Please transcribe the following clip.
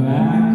back.